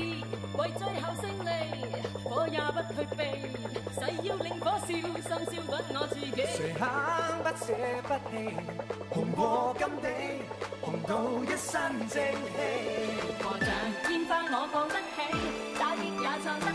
为最后胜利我也不退避。誓要令火烧心烧滚我自己。谁肯不舍不弃红过金地红到一身正气。过着烟花我放得起打击也唱得